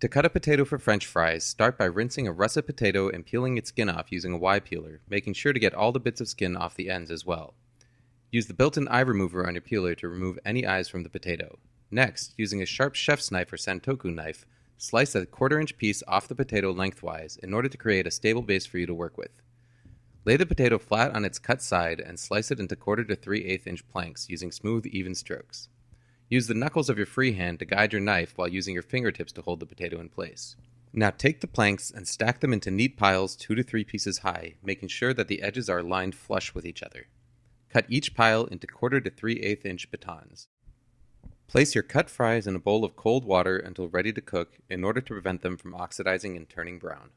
To cut a potato for french fries, start by rinsing a russet potato and peeling its skin off using a Y peeler, making sure to get all the bits of skin off the ends as well. Use the built-in eye remover on your peeler to remove any eyes from the potato. Next, using a sharp chef's knife or santoku knife, slice a quarter inch piece off the potato lengthwise in order to create a stable base for you to work with. Lay the potato flat on its cut side and slice it into quarter to three eighth inch planks using smooth, even strokes. Use the knuckles of your free hand to guide your knife while using your fingertips to hold the potato in place. Now take the planks and stack them into neat piles two to three pieces high, making sure that the edges are lined flush with each other. Cut each pile into quarter to three eighth inch batons. Place your cut fries in a bowl of cold water until ready to cook in order to prevent them from oxidizing and turning brown.